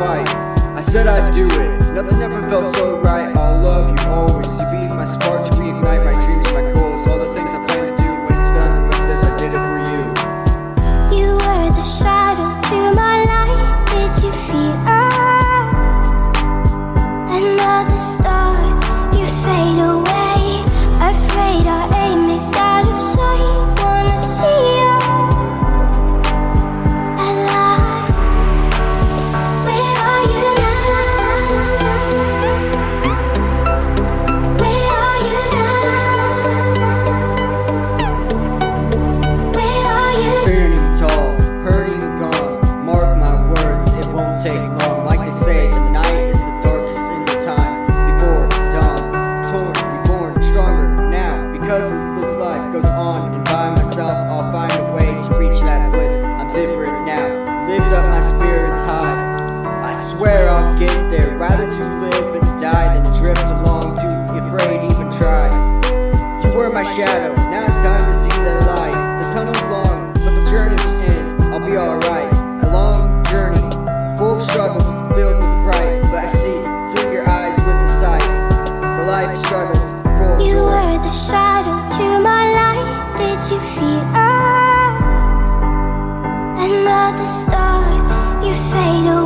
fight. I said I'd do it, nothing ever felt so right. I'll love you always. You be my spark to reignite my dreams, shadow, now it's time to see the light. The tunnel's long, but the journey's in. I'll be alright. A long journey, full of struggles, filled with pride. But I see through your eyes with the sight. The life struggles, full of You joy. were the shadow to my light. Did you feel us? Another star, you fade away.